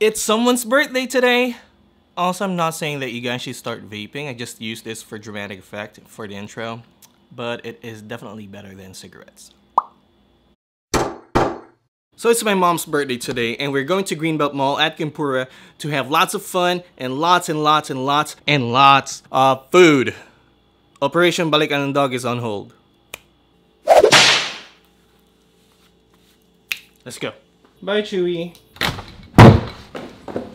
It's someone's birthday today. Also, I'm not saying that you guys should start vaping. I just use this for dramatic effect for the intro. But it is definitely better than cigarettes. So it's my mom's birthday today and we're going to Greenbelt Mall at Kimpura to have lots of fun and lots and lots and lots and lots of food. Operation Balik Dog is on hold. Let's go. Bye Chewy.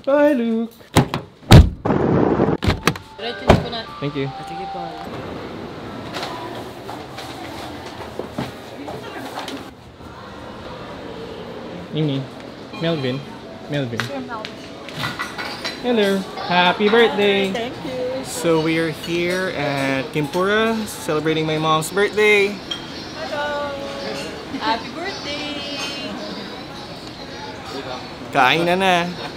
Bye Luke. Thank you. Sige. Melvin. Melvin. Hello. Happy birthday. Thank you. So we are here at Kimpura celebrating my mom's birthday. Hello. Happy birthday. Kain na na.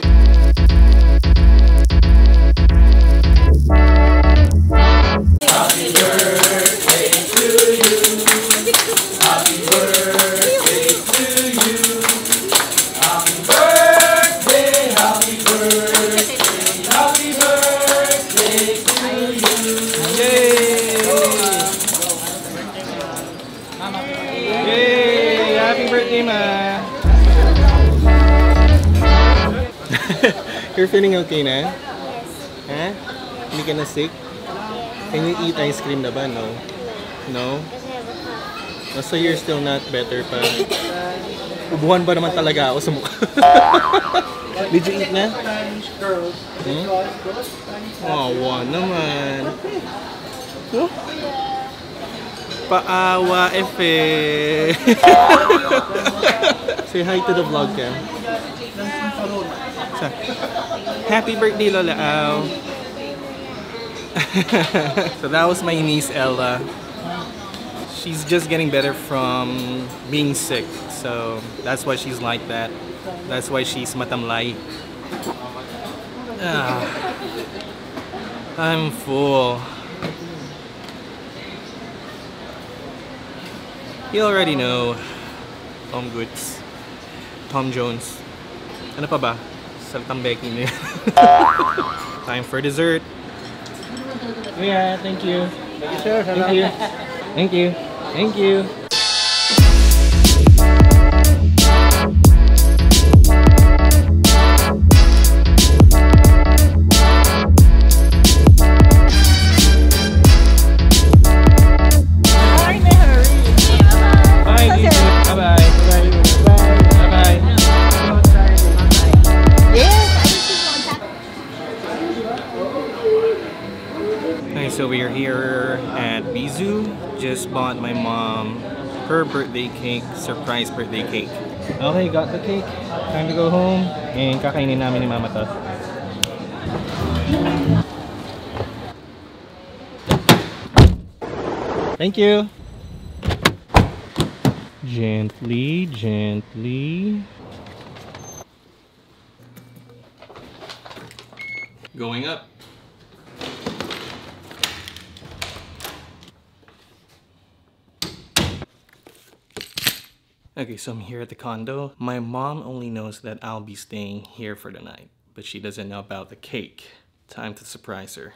Yay! Happy birthday, ma! You're feeling okay na? Ha? Hindi ka na sick? Can you eat ice cream na ba? No? No? Oh, so you're still not better pa? Ubuhan ba naman talaga ako sa mukha? Did you eat na? Hmm? Wawa naman. Huh? Paawa, Efe. Say hi to the vlog cam. Sa- Happy birthday, Lola Au. so that was my niece, Ella. She's just getting better from being sick. So that's why she's like that. That's why she's matamlay. Ah, I'm full. You already know Tom Goods, Tom Jones. Ano pa ba? Salitang Becky na. Time for dessert. Yeah, thank you. Thank you, sir. Thank you. Thank you. Thank you. So we are here at Bizu. Just bought my mom her birthday cake, surprise birthday cake. Okay, got the cake. Time to go home. And kakainin namin ni mama to. Thank you. Gently, gently. Going up. Okay, so I'm here at the condo. My mom only knows that I'll be staying here for the night, but she doesn't know about the cake. Time to surprise her.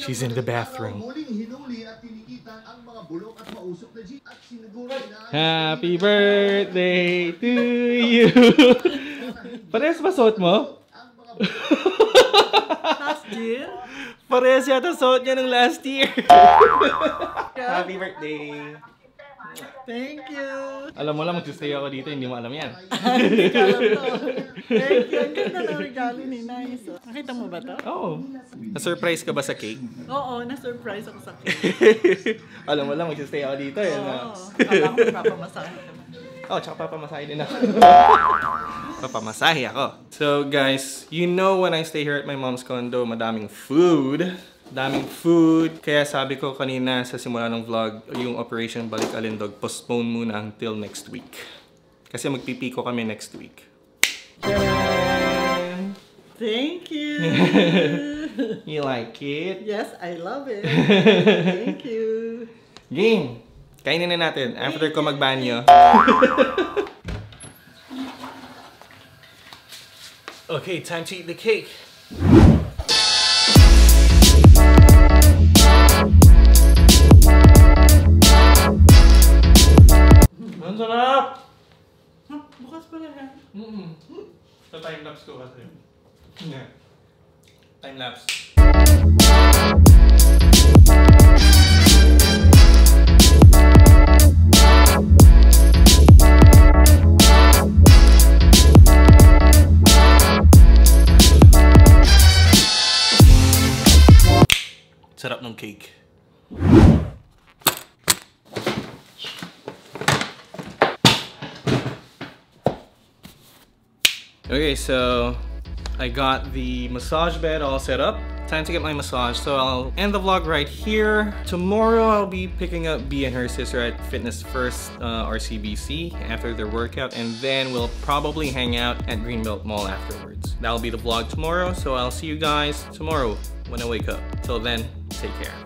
She's in the bathroom. Happy birthday to you! Parehas ba suot mo? Last year. Parehas yata suot niya ng last year. Happy birthday! Thank you. Alam mo lang, mag-stay ako dito, hindi mo alam yan. Hindi ka alam to. Thank you. Ang ganda ng regalo ni Nice. Nakita mo ba to? Oh, na-surprise ka ba sa cake? Oo, na-surprise ako sa cake. alam mo lang, mag-stay ako dito. Eh, Oo. na. Kala ko papamasahe ka. Oh, tsaka papamasahe din ako. papamasahe ako. So guys, you know when I stay here at my mom's condo, madaming food. Daming food. Kaya sabi ko kanina sa simula ng vlog, yung Operation Balik Alindog, postpone muna until next week. Kasi magpipiko kami next week. Thank you. You like it? yes, I love it. Thank you. Game! Kainin na natin after ko magbanyo. okay, time to eat the cake. Ang sarap! Huh? Bukas pala yan. Mm-mm. Sa time lapse ko kasi. Yeah. Time lapse. Sarap ng cake. Okay, so I got the massage bed all set up. Time to get my massage, so I'll end the vlog right here. Tomorrow I'll be picking up B and her sister at Fitness First uh, RCBC after their workout, and then we'll probably hang out at Greenbelt Mall afterwards. That'll be the vlog tomorrow, so I'll see you guys tomorrow when I wake up. Till then, Take care.